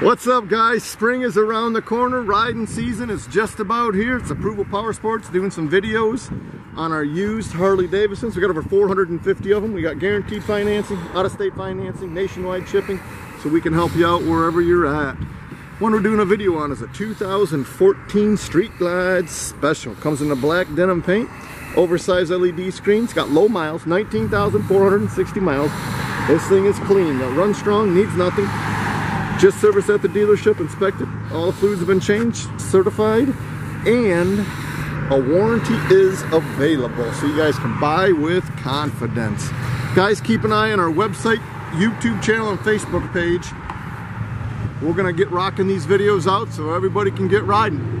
What's up guys? Spring is around the corner. Riding season is just about here. It's Approval Power Sports doing some videos on our used Harley Davidsons. We got over 450 of them. We got guaranteed financing, out-of-state financing, nationwide shipping, so we can help you out wherever you're at. One we're doing a video on is a 2014 Street Glide Special. Comes in a black denim paint, oversized LED screen. It's got low miles, 19,460 miles. This thing is clean. It runs strong, needs nothing. Just serviced at the dealership, inspected. All the fluids have been changed, certified, and a warranty is available. So you guys can buy with confidence. Guys, keep an eye on our website, YouTube channel, and Facebook page. We're gonna get rocking these videos out so everybody can get riding.